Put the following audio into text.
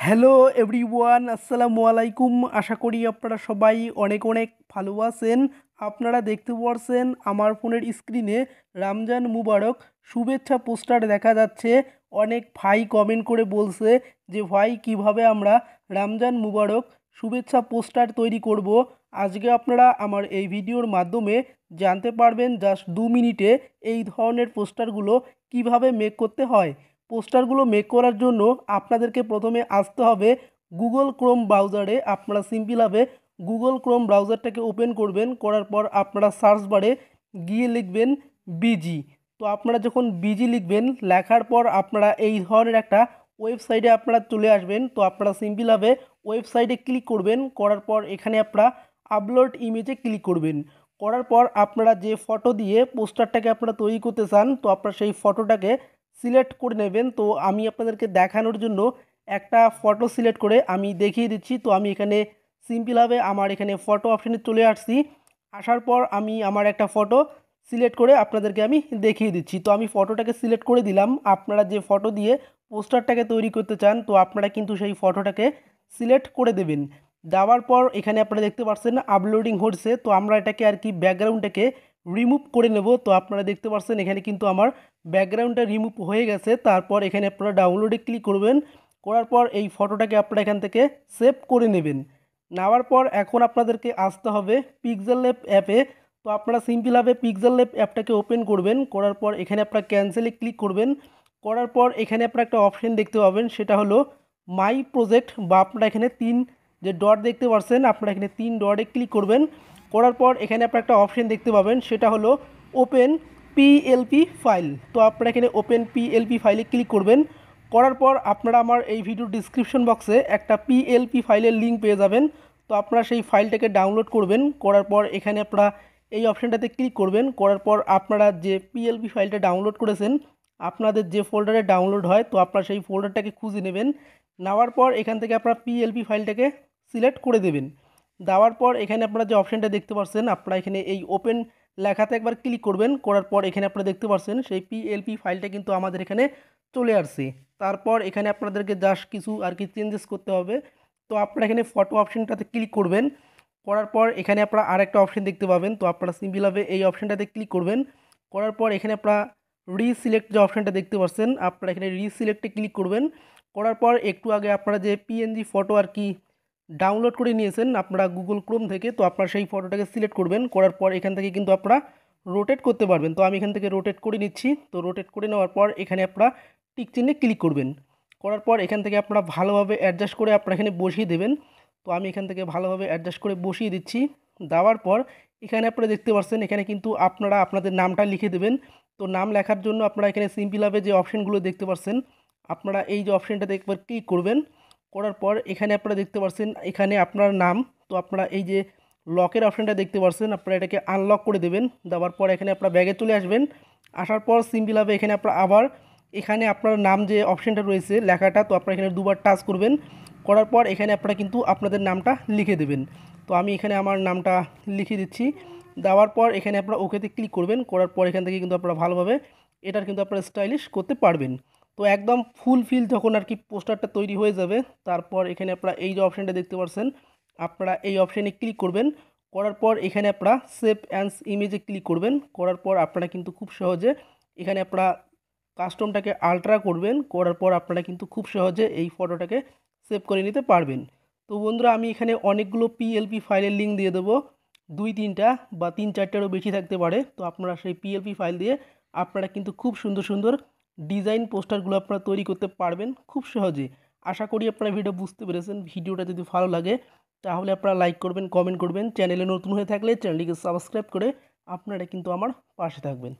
Hello everyone আসসালামু আলাইকুম আশা করি আপনারা সবাই অনেক অনেক ভালো আছেন। আপনারা দেখতে পারছেন আমার ফোনের স্ক্রিনে রমজান মুবারক শুভেচ্ছা পোস্টার দেখা যাচ্ছে। অনেক ভাই কমেন্ট করে বলছে যে, ভাই, কীভাবে আমরা রমজান মুবারক শুভেচ্ছা পোস্টার তৈরি করব? আজকে আপনারা আমার এই ভিডিওর মাধ্যমে জানতে পারবেন জাস্ট দু মিনিটে এই ধরনের পোস্টারগুলো কীভাবে মেক করতে হয়। পোস্টারগুলো মেক করার জন্য আপনাদেরকে প্রথমে আসতে হবে গুগল ক্রোম ব্রাউজারে আপনারা সিম্পলভাবে গুগল ক্রোম ব্রাউজারটাকে ওপেন করবেন, করার পর আপনারা সার্চ বারে গিয়ে লিখবেন বিজি তো আপনারা যখন বিজি লিখবেন, লেখার পর আপনারা এই ধরনের একটা ওয়েবসাইটে আপনারা চলে আসবেন। তো আপনারা সিম্পলভাবে ওয়েবসাইটে ক্লিক করবেন, করার পর এখানে আপনারা আপলোড ইমেজে ক্লিক করবেন। করার পর আপনারা যে ফটো দিয়ে পোস্টারটাকে আপনারা তৈরি করতে চান, তো আপনারা সেই ফটোটাকে সিলেক্ট করে নেবেন। তো আমি আপনাদেরকে দেখানোর জন্য একটা ফটো সিলেক্ট করে আমি দেখিয়ে দিচ্ছি। তো আমি এখানে সিম্পলভাবে আমার এখানে ফটো অপশানে চলে আসছি। আসার পর আমি আমার একটা ফটো সিলেক্ট করে আপনাদেরকে আমি দেখিয়ে দিচ্ছি। তো আমি ফটোটাকে সিলেক্ট করে দিলাম। আপনারা যে ফটো দিয়ে পোস্টারটাকে তৈরি করতে চান, তো আপনারা কিন্তু সেই ফটোটাকে সিলেক্ট করে দেবেন। দেওয়ার পর এখানে আপনারা দেখতে পাচ্ছেন আপলোডিং হচ্ছে। তো আমরা এটাকে আর কি ব্যাকগ্রাউন্ডটাকে রিমুভ করে নেব। তো আপনারা দেখতে পাচ্ছেন এখানে কিন্তু আমার ব্যাকগ্রাউন্ডটা রিমুভ হয়ে গেছে। তারপর এখানে আপনারা ডাউনলোডে ক্লিক করবেন। করার পর এই ফটোটাকে আপনারা এখান থেকে সেভ করে নেবেন। নেওয়ার পর এখন আপনাদেরকে আসতে হবে পিকজেল ল্যাব অ্যাপে তো আপনারা সিম্পলভাবে পিকজেল ল্যাব অ্যাপটাকে ওপেন করবেন। করার পর এখানে আপনারা ক্যান্সেলে ক্লিক করবেন। করার পর এখানে আপনারা একটা অপশন দেখতে পাবেন। সেটা হলো মাই প্রজেক্ট বা আপনারা এখানে তিন যে ডট দেখতে পাচ্ছেন আপনারা এখানে তিন ডটে ক্লিক করবেন। করার পর এখানে আপনারা একটা অপশন দেখতে পাবেন, সেটা হলো ওপেন পিএলপি ফাইল তো আপনারা এখানে ওপেন পিএলপি ফাইলে ক্লিক করবেন। করার পর আপনারা আমার এই ভিডিও ডিসক্রিপশন বক্সে একটা পিএলপি ফাইলের লিঙ্ক পেয়ে যাবেন। তো আপনারা সেই ফাইলটাকে ডাউনলোড করবেন। করার পর এখানে আপনারা এই অপশানটাতে ক্লিক করবেন। করার পর আপনারা যে পিএলপি ফাইলটা ডাউনলোড করেছেন, আপনাদের যে ফোল্ডারে ডাউনলোড হয়, তো আপনারা সেই ফোল্ডারটাকে খুঁজে নেবেন। নেওয়ার পর এখান থেকে আপনারা পিএলপি ফাইলটাকে সিলেক্ট করে দেবেন। দেওয়ার পর এখানে আপনারা যে অপশানটা দেখতে পাচ্ছেন আপনারা এখানে এই ওপেন লেখাতে একবার ক্লিক করবেন, করার পর এখানে আপনারা দেখতে পাচ্ছেন সেই পিএলপি ফাইলটা কিন্তু আমাদের এখানে চলে আসছে। তারপর এখানে আপনাদেরকে জাস্ট কিছু আর কি চেঞ্জেস করতে হবে। তো আপনারা এখানে ফটো অপশানটাতে ক্লিক করবেন, করার পর এখানে আপনারা আরেকটা অপশান দেখতে পাবেন। তো আপনারা সিম্পলভাবে এই অপশানটাতে ক্লিক করবেন, করার পর এখানে আপনারা রিসিলেক্ট যে অপশানটা দেখতে পাচ্ছেন আপনারা এখানে রিসিলেক্টে ক্লিক করবেন। করার পর একটু আগে আপনারা যে পিএনজি ফটো আর কি ডাউনলোড করে নিয়েছেন আপনারা গুগল ক্রোম থেকে। তো আপনারা সেই ফটোটাকে সিলেক্ট করবেন, করার পর এখান থেকে কিন্তু আপনারা রোটেট করতে পারবেন। তো আমি এখান থেকে রোটেট করে নিচ্ছি। তো রোটেট করে নেওয়ার পর এখানে আপনারা টিক চিহ্নে ক্লিক করবেন। করার পর এখান থেকে আপনারা ভালোভাবে অ্যাডজাস্ট করে আপনারা এখানে বসিয়ে দেবেন। তো আমি এখান থেকে ভালোভাবে অ্যাডজাস্ট করে বসিয়ে দিচ্ছি। দেওয়ার পর এখানে আপনারা দেখতে পাচ্ছেন, এখানে কিন্তু আপনারা আপনাদের নামটা লিখে দেবেন। তো নাম লেখার জন্য আপনারা এখানে সিম্পলভাবে যে অপশানগুলো দেখতে পাচ্ছেন, আপনারা এই যে অপশানটাতে একবার ক্লিক করবেন। করার পর এখানে আপনারা দেখতে পাচ্ছেন এখানে আপনার নাম। তো আপনারা এই যে লকের অপশানটা দেখতে পাচ্ছেন আপনারা এটাকে আনলক করে দেবেন। দেওয়ার পর এখানে আপনারা ব্যাগে চলে আসবেন। আসার পর সিম্পল হবে এখানে আপনারা আবার এখানে আপনার নাম যে অপশানটা রয়েছে, লেখাটা, তো আপনারা এখানে দুবার টাচ করবেন। করার পর এখানে আপনারা কিন্তু আপনাদের নামটা লিখে দেবেন। তো আমি এখানে আমার নামটা লিখে দিচ্ছি। দেওয়ার পর এখানে আপনারা ওকেতে ক্লিক করবেন। করার পর এখান থেকে কিন্তু আপনারা ভালোভাবে এটার কিন্তু আপনারা স্টাইলিশ করতে পারবেন। তো একদম ফুল ফিল যখন আর কি পোস্টারটা তৈরি হয়ে যাবে, তারপর এখানে আপনারা এই যে অপশানটা দেখতে পাচ্ছেন আপনারা এই অপশানে ক্লিক করবেন, করার পর এখানে আপনারা সেভ অ্যান্স ইমেজে ক্লিক করবেন, করার পর আপনারা কিন্তু খুব সহজে এখানে আপনারা কাস্টমটাকে আল্ট্রা করবেন, করার পর আপনারা কিন্তু খুব সহজে এই ফটোটাকে সেভ করে নিতে পারবেন। তো বন্ধুরা, আমি এখানে অনেকগুলো পিএলপি ফাইলের লিঙ্ক দিয়ে দেবো, দুই তিনটা বা তিন চারটারও বেশি থাকতে পারে, তো আপনারা সেই পিএলপি ফাইল দিয়ে আপনারা কিন্তু খুব সুন্দর সুন্দর ডিজাইন পোস্টারগুলো আপনারা তৈরি করতে পারবেন খুব সহজে। আশা করি আপনারা ভিডিও বুঝতে পেরেছেন। ভিডিওটা যদি ভালো লাগে, তাহলে আপনারা লাইক করবেন, কমেন্ট করবেন। চ্যানেলে নতুন হয়ে থাকলে চ্যানেলটিকে সাবস্ক্রাইব করে আপনারা কিন্তু আমার পাশে থাকবেন।